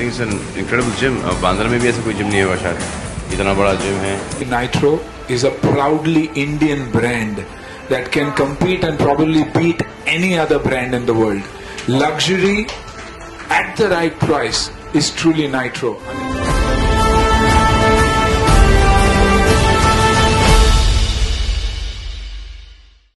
Think it's an incredible gym Bandra में भी ऐसा कोई जिम नहीं होगा शायद। इतना बड़ा जिम है। Nitro is a proudly Indian brand that can compete and probably beat any other brand in the world luxury at the right price is truly Nitro